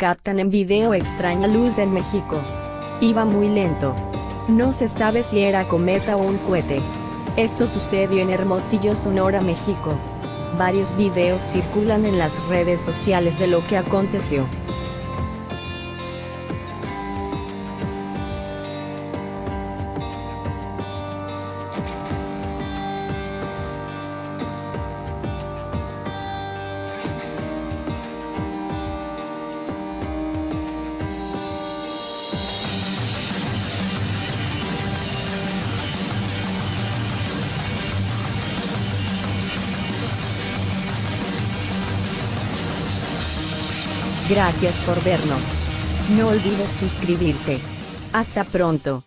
Captan en video extraña luz en México. Iba muy lento. No se sabe si era cometa o un cohete. Esto sucedió en Hermosillo, Sonora, México. Varios videos circulan en las redes sociales de lo que aconteció. Gracias por vernos. No olvides suscribirte. Hasta pronto.